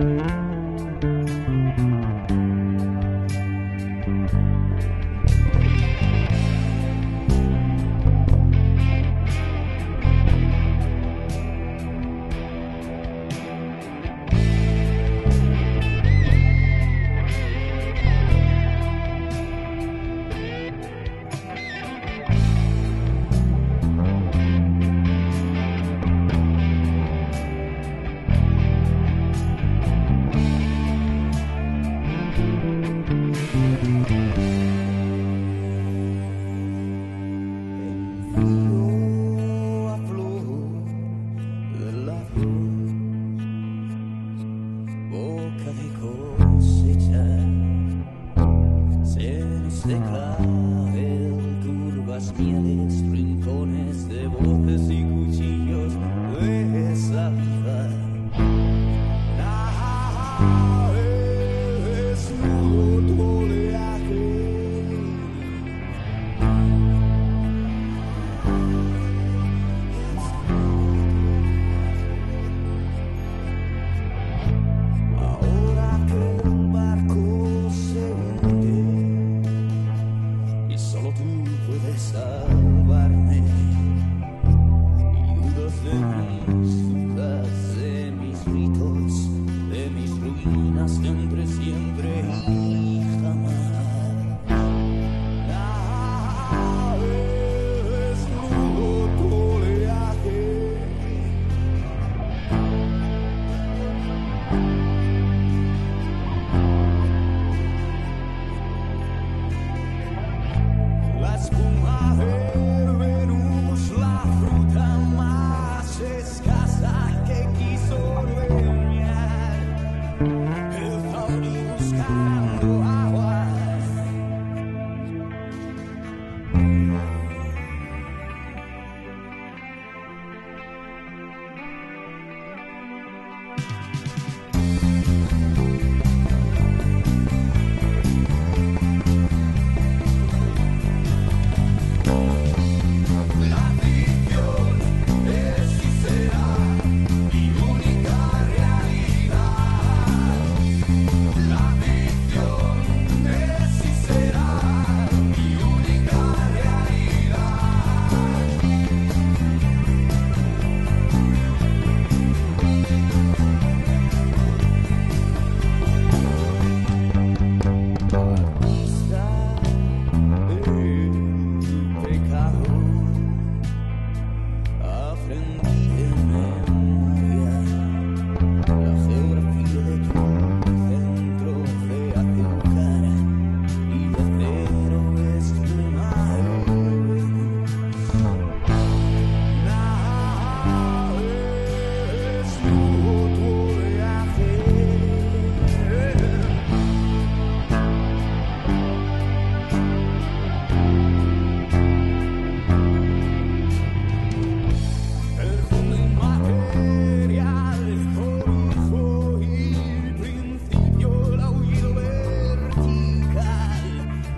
Mm-hmm. de mis ritos, de mis ruinas de siempre.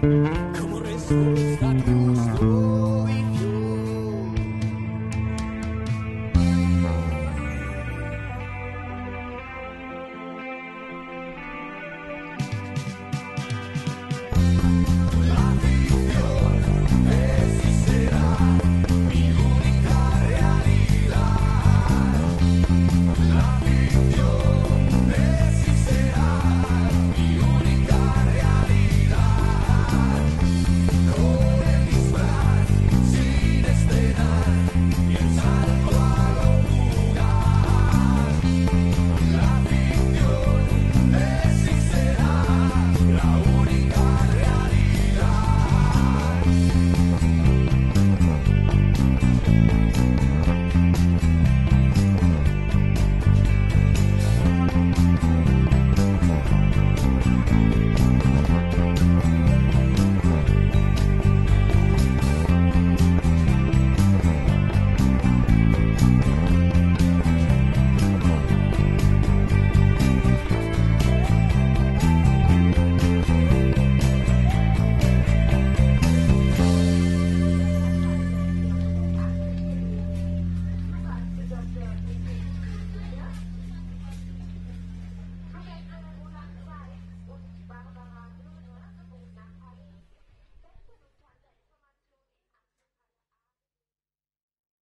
Como resultado